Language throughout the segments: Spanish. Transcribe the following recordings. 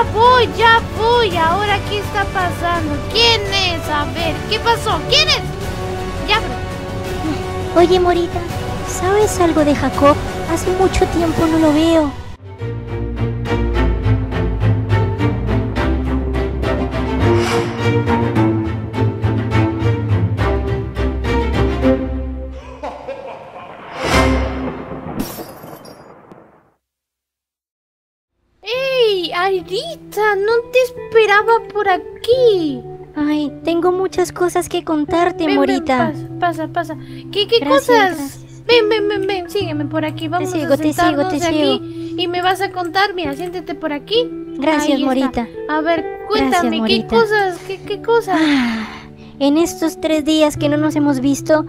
Ya voy, ya voy. Ahora, ¿qué está pasando? ¿Quién es? A ver, ¿qué pasó? ¿Quién es? Ya. Oye, Morita, ¿sabes algo de Jacob? Hace mucho tiempo no lo veo. No te esperaba por aquí. Ay, tengo muchas cosas que contarte, Ven, ven, Morita. pasa, pasa, pasa. ¿Qué, qué Gracias, cosas? gracias. Ven, ven, ven, ven. Sígueme por aquí. Vamos sigo, a te sigo, sentarnos te aquí y me vas a contar. Mira, siéntete por aquí. Gracias, Ahí está. Morita. A ver, cuéntame, ¿qué Morita. cosas? ¿Qué, qué cosas? Ah, en estos tres días que no nos hemos visto,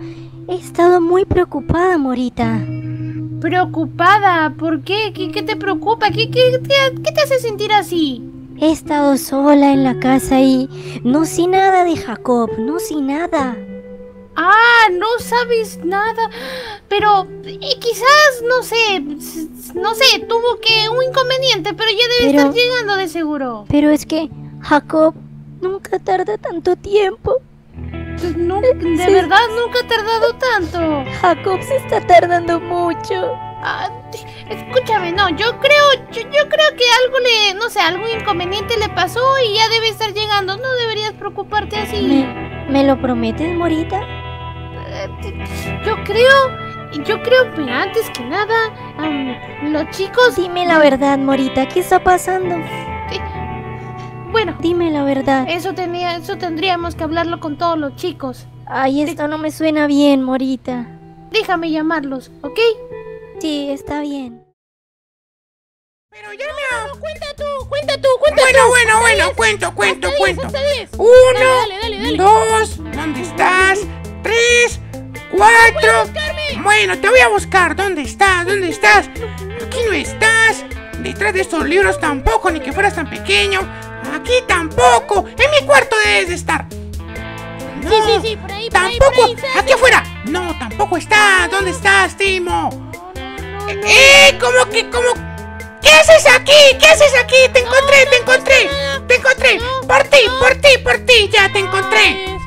he estado muy preocupada, Morita. Preocupada. ¿Por qué? ¿Qué, qué te preocupa? ¿Qué, qué, te- qué te hace sentir así? He estado sola en la casa y no sé nada de Jacob, no sé nada. Ah, no sabes nada. Pero eh, quizás, no sé, no sé, tuvo que un inconveniente, pero ya debe Pero- estar llegando de seguro. Pero es que Jacob nunca tarda tanto tiempo. No, de verdad nunca ha tardado tanto. Jacob se está tardando mucho. Ah, escúchame, no, yo creo, yo, yo creo que algo le, no sé, algún inconveniente le pasó y ya debe estar llegando. No deberías preocuparte así. ¿Me, me lo prometes, Morita? Eh, Yo creo, yo creo, mira, antes que nada, los chicos, Dime la verdad, Morita, ¿qué está pasando? bueno, Dime la verdad. eso tenía, eso tendríamos que hablarlo con todos los chicos. Ay, esto no me suena bien, Morita. Déjame llamarlos, ¿ok? Sí, está bien. Pero ya me... Cuenta tú, cuenta tú, cuenta Bueno, tú. bueno, bueno, diez, cuento, cuento, hasta cuento. diez, hasta diez. Uno, Dale, dale, dale, dale. dos, ¿dónde estás? Tres, cuatro. Bueno, te voy a buscar. ¿Dónde estás? ¿Dónde estás? Aquí no estás. Detrás de estos libros tampoco, ni que fueras tan pequeño. Aquí tampoco. En mi cuarto debes de estar. No, Sí, sí, sí, por ahí, por ahí, por Tampoco. ahí. Aquí afuera. No, tampoco estás. ¿Dónde estás, Timo? ¡Eh! ¿Cómo que, cómo? ¿Qué haces aquí? ¿Qué haces aquí? Te encontré, te encontré, te encontré. Por ti, por ti, por ti, ya te encontré.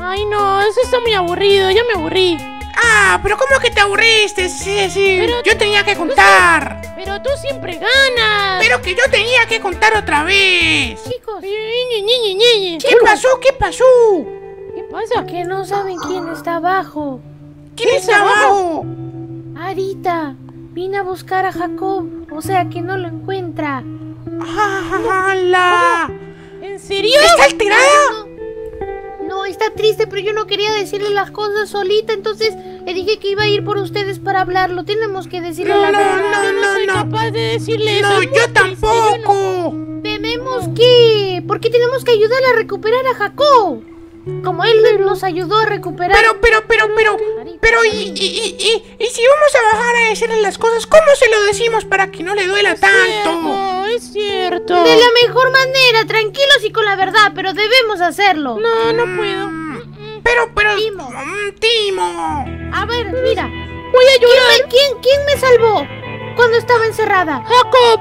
Ay, no, eso está muy aburrido, ya me aburrí. Ah, pero ¿cómo que te aburriste? Sí, sí. Pero- Yo tenía que contar. Pero tú siempre ganas. Pero que yo tenía que contar otra vez. Chicos. ¿Qué pasó? ¿Qué pasó? ¿Qué pasa? que no saben quién está abajo. ¿Quién está abajo? Arita, vine a buscar a Jacob, o sea que no lo encuentra. ¡Hala! ¿En serio? ¿Está alterada? No, está triste, pero yo no quería decirle las cosas solita, entonces le dije que iba a ir por ustedes para hablarlo. Tenemos que decirle No, la no, verdad. Yo no, no, soy no. capaz de decirle eso. No, yo triste, yo no- tampoco. Tenemos que... ¿Por qué tenemos que ayudar a recuperar a Jacob? Como él nos ayudó a recuperar... Pero, pero, pero, pero, pero, y, y, y, y, y si vamos a bajar a decirle las cosas, ¿cómo se lo decimos para que no le duela tanto? No, es cierto. De la mejor manera, tranquilos y con la verdad, pero debemos hacerlo. No, no puedo. Mm, Pero, pero, Timo. mm, Timo. A ver, mira. Voy a ¿Quién llorar. me, quién, quién me salvó cuando estaba encerrada? Jacob,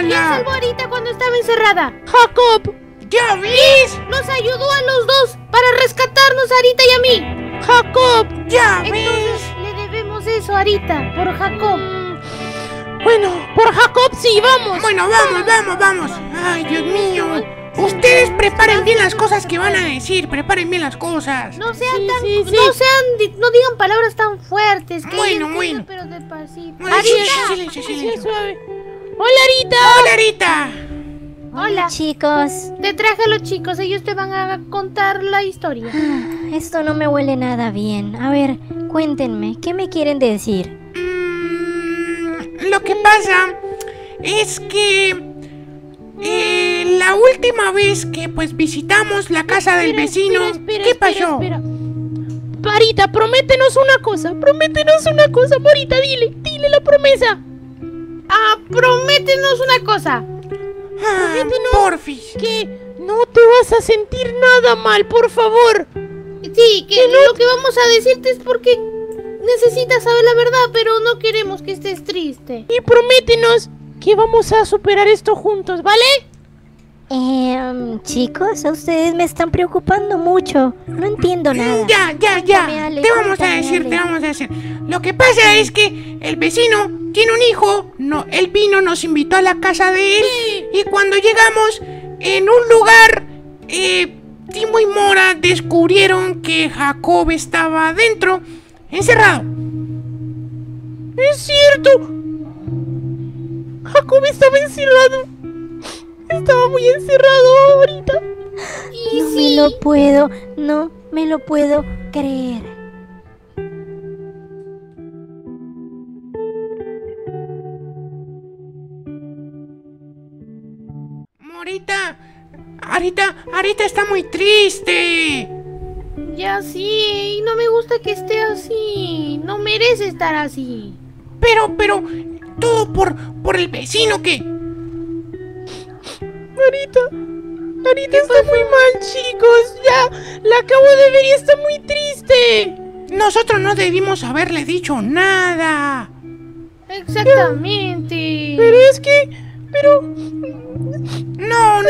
¿Quién salvó ahorita cuando estaba encerrada? Jacob, ¿Ya ves? Nos ayudó a los dos para rescatarnos a Arita y a mí. Jacob. ¿Ya? Entonces le debemos eso a Arita por Jacob. Bueno, por Jacob sí, vamos. Bueno, vamos, vamos, vamos. Ay, Dios mío. Ustedes preparen bien las cosas que van a decir. Preparen bien las cosas. No sean Sí, tan, sí, sí. no sean, no digan palabras tan fuertes. Que Bueno, bueno. Pero despacito. Bueno, Arita, silencio, silencio. Hola, Arita. Hola, Rita. Hola. Chicos, Te traje a los chicos, ellos te van a contar la historia. esto no me huele nada bien. A ver, cuéntenme, ¿qué me quieren decir? Mm, lo que pasa es que eh, la última vez que pues visitamos la casa del vecino, espera, espera, ¿qué pasó? espera. Parita, prométenos una cosa. Prométenos una cosa, Morita, dile. Dile la promesa. Ah, prométenos una cosa. Ah, Prométenos porfis. Que no te vas a sentir nada mal, por favor. Sí, que lo que vamos a decirte es porque necesitas saber la verdad, pero no queremos que estés triste. Y prométenos que vamos a superar esto juntos, ¿vale? Eh, chicos, a ustedes me están preocupando mucho. No entiendo nada. Ya, ya, ya. Cuéntame, Ale, te vamos a decir, Ale. te vamos a decir. Lo que pasa es que el vecino tiene un hijo. No, él vino, nos invitó a la casa de él. Y cuando llegamos en un lugar, eh, Timo y Mora descubrieron que Jacob estaba adentro, encerrado. Es cierto. Jacob estaba encerrado. Estaba muy encerrado ahorita. No me lo puedo, no me lo puedo creer. Morita, Arita, Arita está muy triste. Ya sí, y no me gusta que esté así. No merece estar así. Pero, pero, todo por, por el vecino que... Marita está muy mal, chicos. Ya la acabo de ver y está muy triste. Nosotros no debimos haberle dicho nada. Exactamente. Pero es que. Pero. No, no.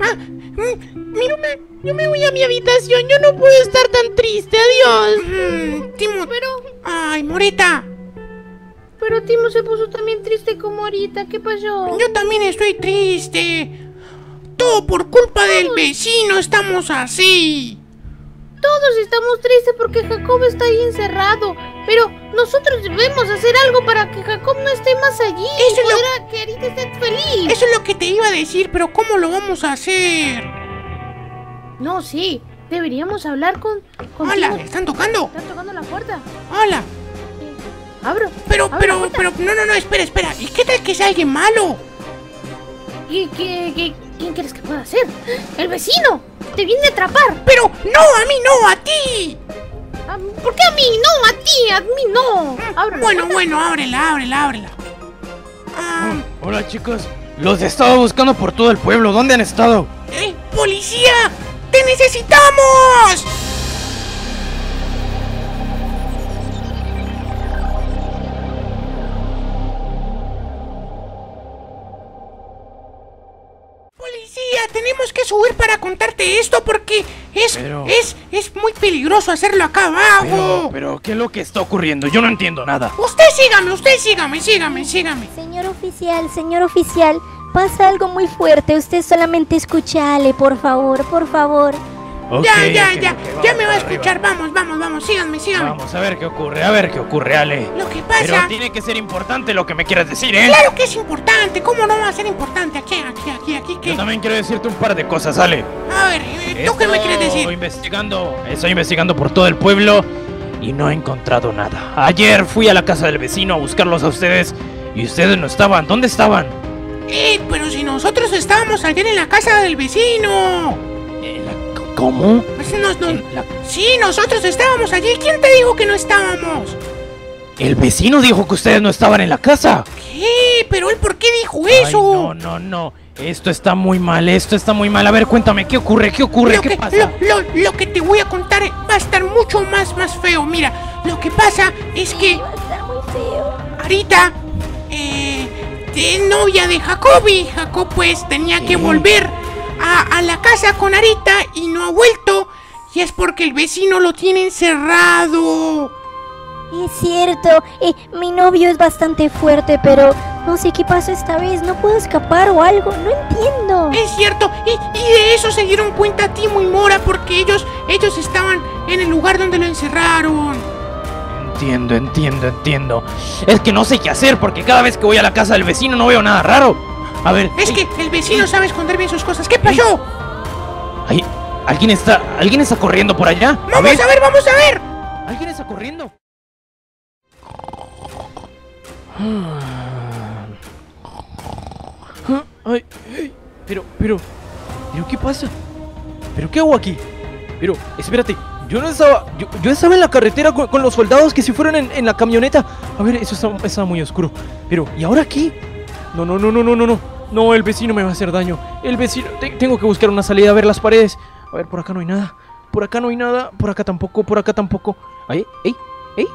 Ah, mm, Yo me, yo me voy a mi habitación. Yo no puedo estar tan triste. Adiós. mm, Timo, Pero, ay, Morita, pero Timo se puso también triste como ahorita. ¿Qué pasó? yo también estoy triste. Todo por culpa del vecino estamos así. Todos estamos tristes porque Jacob está ahí encerrado. Pero nosotros debemos hacer algo para que Jacob no esté más allí. Eso es lo- y que Arita esté feliz. Eso es lo que te iba a decir, pero ¿cómo lo vamos a hacer? No, sí. Deberíamos hablar con. con Hola. ¿están tocando? Están tocando la puerta. Hola. Abro. Pero, pero, pero, no, no, no, espera, espera. ¿Y qué tal que sea alguien malo? ¿Qué, qué, qué, quién crees que pueda ser? ¡El vecino! ¡Te viene a atrapar! Pero, no, a mí no, a ti. Ah, ¿Por qué a mí? No, a ti, a mí no. Abro la Bueno, bueno, ábrela, ábrela, ábrela. Ah, Hola chicos, los he estado buscando por todo el pueblo. ¿Dónde han estado? ¡Eh, policía! ¡Te necesitamos! Tenemos que subir para contarte esto porque es, Pero- es, es muy peligroso hacerlo acá Pero, abajo. pero, ¿qué es lo que está ocurriendo? Yo no entiendo nada. Usted sígame, usted sígame, sígame, sígame. Señor oficial, señor oficial, pasa algo muy fuerte. Usted solamente escucha Ale, por favor, por favor. Ya, ya, ya, ya me va a arriba. escuchar, vamos, vamos, vamos, síganme, síganme. Vamos a ver qué ocurre, a ver qué ocurre, Ale. Lo que Pero pasa... tiene que ser importante lo que me quieras decir, ¿eh? Claro que es importante, ¿cómo no va a ser importante? Aquí, aquí, aquí, aquí, ¿qué? Yo también quiero decirte un par de cosas, Ale. A ver, eh, ¿tú qué me quieres Estoy decir? investigando, estoy investigando por todo el pueblo y no he encontrado nada. Ayer fui a la casa del vecino a buscarlos a ustedes y ustedes no estaban. ¿Dónde estaban? Eh, pero si nosotros estábamos ayer en la casa del vecino. Eh, ¿Cómo? Pues la- Sí, nosotros estábamos allí. ¿Quién te dijo que no estábamos? El vecino dijo que ustedes no estaban en la casa. ¿Qué? ¿Pero él por qué dijo Ay, eso? no, no, no. Esto está muy mal, esto está muy mal. A ver, cuéntame, ¿qué ocurre? ¿Qué ocurre? Lo ¿Qué que, pasa? lo, lo- lo que te voy a contar va a estar mucho más, más feo. Mira, lo que pasa es que Va a estar muy feo. Arita eh, es novia de Jacob y Jacob pues tenía que volver a, a la casa con Arita y no ha vuelto. Y es porque el vecino lo tiene encerrado. Es cierto, eh, mi novio es bastante fuerte, pero no sé qué pasó esta vez. No puedo escapar o algo, no entiendo. Es cierto, y, y de eso se dieron cuenta Timo y Mora porque ellos, ellos estaban en el lugar donde lo encerraron. Entiendo, entiendo, entiendo. Es que no sé qué hacer porque cada vez que voy a la casa del vecino no veo nada raro. A ver, Es que el vecino sabe esconder bien sus cosas. ¿Qué pasó? ahí, ¿alguien está, alguien está corriendo por allá? A Vamos ver, a ver, vamos a ver. ¿alguien está corriendo? Ay, ay, pero, pero, pero, ¿qué pasa? ¿Pero qué hago aquí? Pero, espérate, yo no estaba, yo, yo estaba en la carretera con, con los soldados que se fueron en, en la camioneta. A ver, eso está, estaba muy oscuro. Pero, ¿y ahora aquí? No, no, no, no, no, no, no. No, el vecino me va a hacer daño. El vecino, te- tengo que buscar una salida a ver las paredes. A ver, por acá no hay nada. Por acá no hay nada. Por acá tampoco, por acá tampoco. Ay, ey, ey.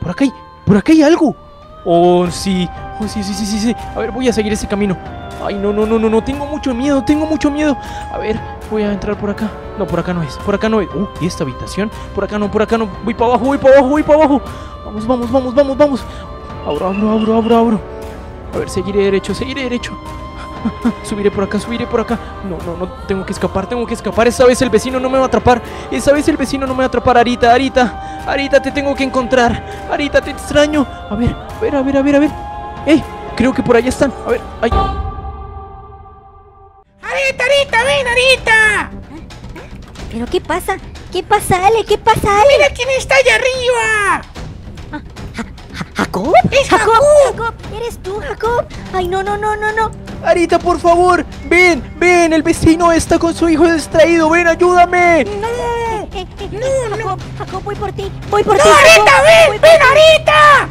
Por acá hay, por acá hay algo. Oh, sí. Oh, sí, sí, sí, sí, sí. A ver, voy a seguir ese camino. Ay, no, no, no, no, no. Tengo mucho miedo, tengo mucho miedo. A ver, voy a entrar por acá. No, por acá no es. Por acá no es. Uh, ¿y esta habitación? Por acá no, por acá no. Voy para abajo, voy para abajo, voy para abajo. Vamos, vamos, vamos, vamos, vamos. Abro, abro, abro, abro, abro. A ver, seguiré derecho, seguiré derecho. Subiré por acá, subiré por acá. No, no, no, tengo que escapar, tengo que escapar. Esa vez el vecino no me va a atrapar. Esa vez el vecino no me va a atrapar. Arita, Arita, Arita, te tengo que encontrar. Arita, te extraño. A ver, a ver, a ver, a ver, a ver. ¡Ey! Creo que por allá están. A ver, ay. Arita, Arita, ven, Arita. ¿Pero qué pasa? ¿Qué pasa, Ale? ¿Qué pasa, Ale? Mira quién está allá arriba. ¿Jacob? ¡Es Jacob, Jacob! Jacob, ¿eres tú, Jacob? Ay, no, no, no, no, no. Arita, por favor, ven, ven, el vecino está con su hijo distraído. Ven, ayúdame. Eh, eh, eh, Jacob, voy por ti, voy por No, ti. Jacob, Arita, ven, ven. Arita.